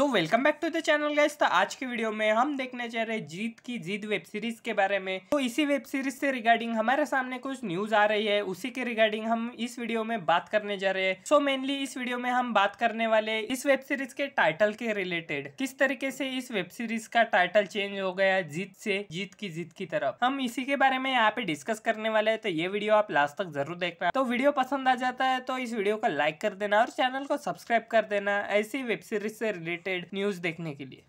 So welcome back to the channel guys तो आज के वीडियो में हम देखने जा रहे हैं जीत की जीत वेब सीरीज़ के बारे में। तो इसी वेब सीरीज़ से रिगार्डिंग हमारे सामने कुछ न्यूज़ आ रही है। उसी के रिगार्डिंग हम इस वीडियो में बात करने जा रहे हैं। सो मेनली इस वीडियो में हम बात करने वाले इस वेब सीरीज़ के टाइटल के रिलेटेड किस तरीके से इस वेब सीरीज़ का टाइटल चेंज हो गया जीत से, जीत की जीत की तरफ़। हम इसी के बारे में यहाँ पे डिस्कस करने वाले है। तो ये वीडियो आप लास्ट तक ज़रूर देखना। तो वीडियो पसंद आ जाता है तो इस वीडियो को लाइक कर देना और चैनल को सब्सक्राइब कर देना। ऐसी वेब सीरीज़ से रिलेटेड न्यूज़ देखने के लिए।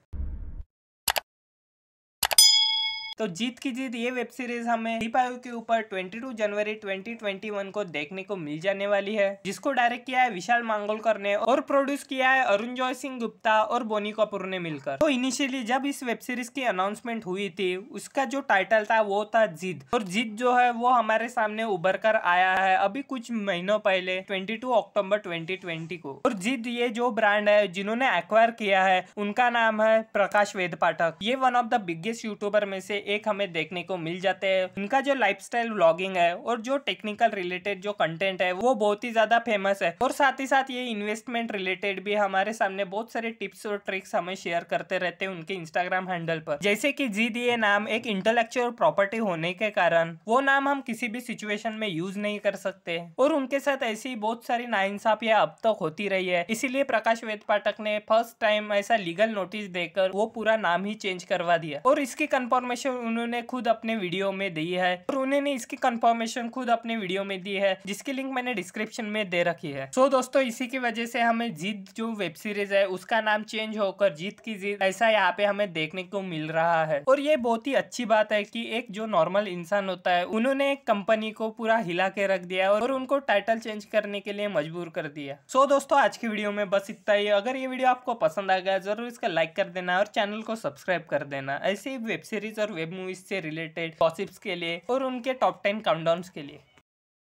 तो जीत की जीत ये वेब सीरीज़ हमें दीपायु के ऊपर 22 जनवरी 2021 को देखने को मिल जाने वाली है, जिसको डायरेक्ट किया है विशाल मांगोलकर ने और प्रोड्यूस किया है अरुण जॉय सिंह गुप्ता और बोनी कपूर ने मिलकर। तो इनिशियली जब इस वेब सीरीज़ की अनाउंसमेंट हुई थी, उसका जो टाइटल था वो था जीत। और जीत जो है वो हमारे सामने उभर कर आया है अभी कुछ महीनों पहले ट्वेंटी अक्टूबर ट्वेंटी को। और जीत ये जो ब्रांड है, जिन्होंने एक्वायर किया है, उनका नाम है प्रकाश वेद पाठक ये one of the biggest YouTuber में से एक हमें देखने को मिल जाते हैं। इनका जो लाइफस्टाइल व्लॉगिंग है और जो टेक्निकल रिलेटेड जो कंटेंट है, वो बहुत ही ज़्यादा फ़ेमस है। और साथ ही साथ ये इन्वेस्टमेंट रिलेटेड भी हमारे सामने बहुत सारे टिप्स और ट्रिक्स हमें शेयर करते रहते हैं उनके इंस्टाग्राम हैंडल पर। जैसे की जी दिए नाम एक इंटेलेक्चुअल प्रॉपर्टी होने के कारण, वो नाम हम किसी भी सिचुएशन में यूज़ नहीं कर सकते। और उनके साथ ऐसी बहुत सारी नाइंसाफियाँ अब तक होती रही है। इसीलिए प्रकाश वेद पाठक ने फ़र्स्ट टाइम ऐसा लीगल नोटिस देकर वो पूरा नाम ही चेंज करवा दिया। और इसकी कंफर्मेशन उन्होंने खुद अपने वीडियो में दी है और उन्होंने इसकी कंफर्मेशन खुद अपने वीडियो में दी है, जिसकी लिंक मैंने डिस्क्रिप्शन में दे रखी है। सो दोस्तों, इसी की वजह से हमें जीत जो वेब सीरीज़ है, उसका नाम चेंज होकर जीत की जीत, ऐसा यहाँ पे हमें देखने को मिल रहा है। और ये बहुत ही अच्छी बात है की एक जो नॉर्मल इंसान होता है, उन्होंने एक कंपनी को पूरा हिला के रख दिया और उनको टाइटल चेंज करने के लिए मजबूर कर दिया सो दोस्तों, आज की वीडियो में बस इतना ही। अगर ये वीडियो आपको पसंद आ गया, ज़रूर इसका लाइक कर देना और चैनल को सब्सक्राइब कर देना। ऐसे वेब सीरीज़ और वेब मूवीज़ से रिलेटेड गॉसिप्स के लिए और उनके टॉप टेन काउंटडाउन्स के लिए।